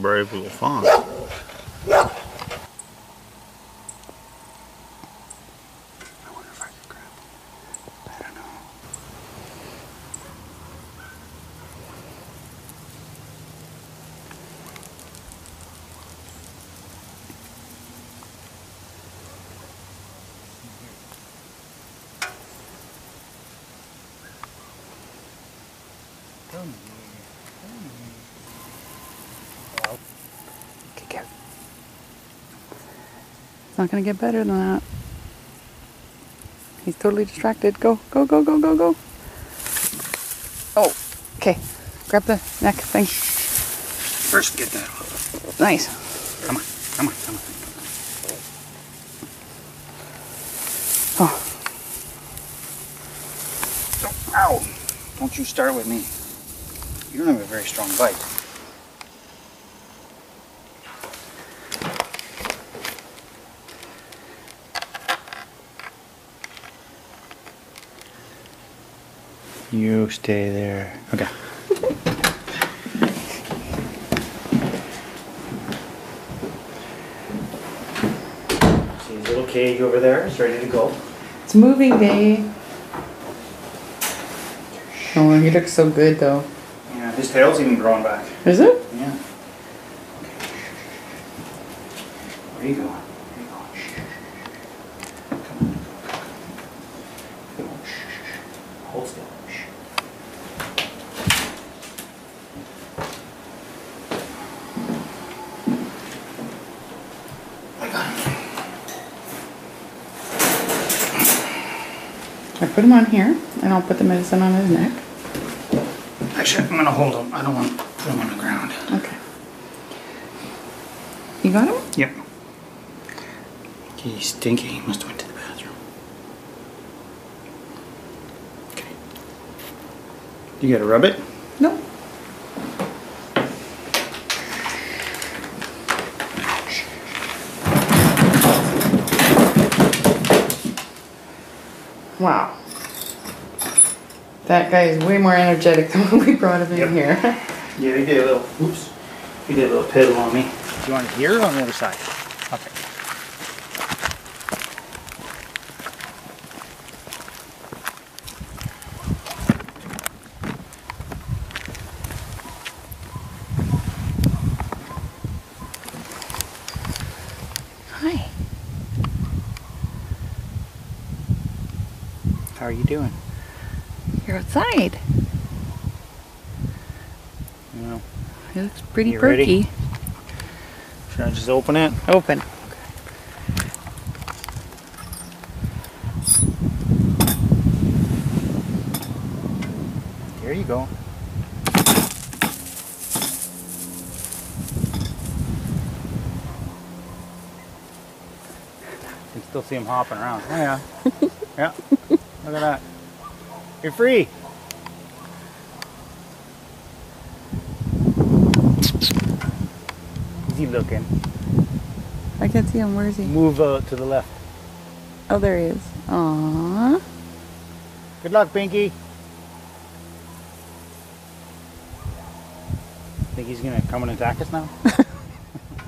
brave little fawn. I wonder if I could grab him. I don't know. Come here. Come here. Okay, Kev. It's not gonna get better than that. He's totally distracted. Go, go, go, go, go, go. Oh, okay. Grab the neck thing. First, get that off. Nice. Come on, come on, come on. Oh, Don't, ow! Don't you start with me. You don't have a very strong bite. You stay there. Okay. See his little cage over there. It's ready to go. it's moving day. Oh, he looks so good though. Yeah, his tail's even growing back. Is it? Yeah. Where are you going? Where you going? Shh. Come on. Come on. Shh, shh, shh. Hold still. Shh. I got him. I put him on here, and I'll put the medicine on his neck. Actually, I'm gonna hold him. I don't want to put him on the ground. Okay. You got him? Yep. He's stinky. He must have went to the bathroom. Okay. You gotta rub it? No. Wow. That guy is way more energetic than when we brought him in here. Yeah, he did a little. Oops. He did a little pedal on me. Do you want it here or on the other side? Okay. How are you doing? You're outside. Well, He looks pretty You ready? perky. should I just open it? Open. Here you go. You can still see him hopping around. Oh yeah. yeah. Look at that. You're free. Is he looking? I can't see him. Where is he? Move uh, to the left. Oh, there he is. Aww. Good luck, Binky. Think he's gonna come and attack us now?